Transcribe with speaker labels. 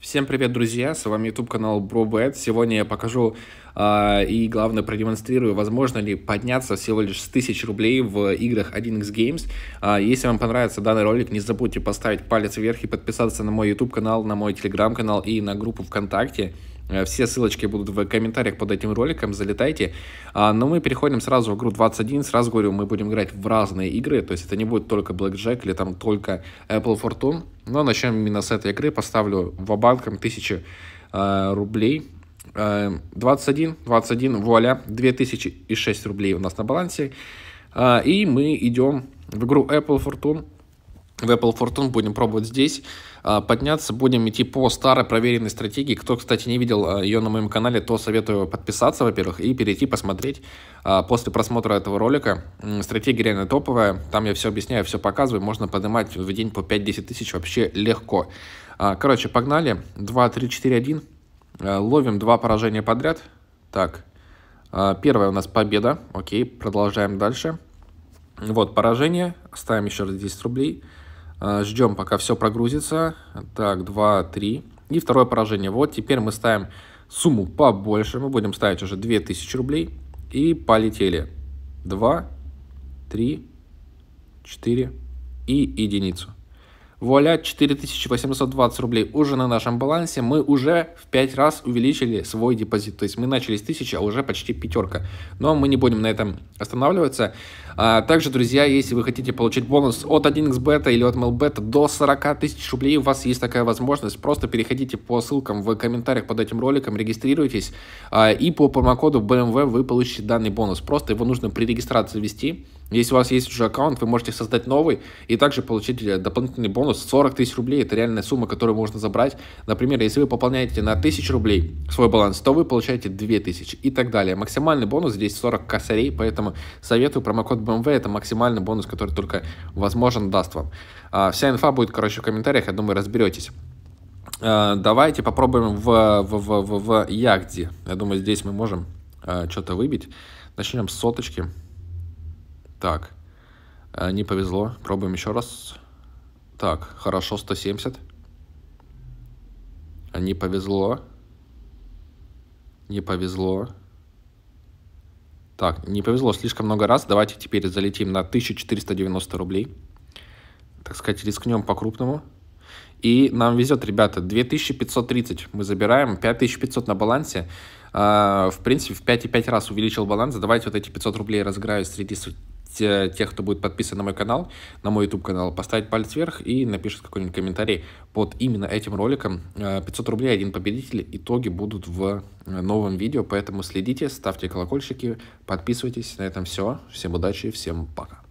Speaker 1: Всем привет, друзья! С вами YouTube канал BroBet. Сегодня я покажу э, и, главное, продемонстрирую, возможно ли подняться всего лишь с 1000 рублей в играх 1x Games. Э, если вам понравится данный ролик, не забудьте поставить палец вверх и подписаться на мой YouTube канал, на мой Telegram канал и на группу ВКонтакте. Э, все ссылочки будут в комментариях под этим роликом, залетайте. А, но мы переходим сразу в игру 21. Сразу говорю, мы будем играть в разные игры, то есть это не будет только Blackjack или там только Apple Fortune. Но начнем именно с этой игры, поставлю в банком 1000 э, рублей. 21, 21, вуаля, 2006 рублей у нас на балансе. Э, и мы идем в игру Apple Fortune в Apple Fortune будем пробовать здесь. А, подняться будем идти по старой проверенной стратегии. Кто, кстати, не видел а, ее на моем канале, то советую подписаться, во-первых, и перейти посмотреть а, после просмотра этого ролика. Стратегия реально топовая. Там я все объясняю, все показываю. Можно поднимать в день по 5-10 тысяч вообще легко. Короче, погнали. 2, 3, 4, 1. Ловим два поражения подряд. Так, первая у нас победа. Окей, продолжаем дальше. Вот, поражение. Ставим еще раз 10 рублей. А, Ждем, пока все прогрузится. Так, 2, 3. И второе поражение. Вот теперь мы ставим сумму побольше. Мы будем ставить уже 2000 рублей. И полетели. 2, 3, 4 и единицу. Вуаля, 4820 рублей уже на нашем балансе. Мы уже в 5 раз увеличили свой депозит. То есть мы начали с 1000, а уже почти пятерка. Но мы не будем на этом останавливаться. А, также, друзья, если вы хотите получить бонус от 1xbet или от MLBet до 40 тысяч рублей, у вас есть такая возможность. Просто переходите по ссылкам в комментариях под этим роликом, регистрируйтесь. А, и по промокоду BMW вы получите данный бонус. Просто его нужно при регистрации ввести. Если у вас есть уже аккаунт, вы можете создать новый и также получить э, дополнительный бонус 40 тысяч рублей. Это реальная сумма, которую можно забрать. Например, если вы пополняете на 1000 рублей свой баланс, то вы получаете 2000 и так далее. Максимальный бонус здесь 40 косарей, поэтому советую промокод BMW. Это максимальный бонус, который только возможен даст вам. А, вся инфа будет, короче, в комментариях. Я думаю, разберетесь. А, давайте попробуем в, в, в, в, в Ягде. Я думаю, здесь мы можем а, что-то выбить. Начнем с соточки. Так, э, не повезло. Пробуем еще раз. Так, хорошо, 170. Не повезло. Не повезло. Так, не повезло слишком много раз. Давайте теперь залетим на 1490 рублей. Так сказать, рискнем по-крупному. И нам везет, ребята, 2530 мы забираем, 5500 на балансе. А, в принципе, в 5,5 раз увеличил баланс. Давайте вот эти 500 рублей разыграю среди тех, кто будет подписан на мой канал, на мой YouTube канал, поставить палец вверх и напишет какой-нибудь комментарий под именно этим роликом. 500 э, рублей, один победитель. Итоги будут в э, новом видео, поэтому следите, ставьте колокольчики, подписывайтесь. На этом все. Всем удачи, всем пока.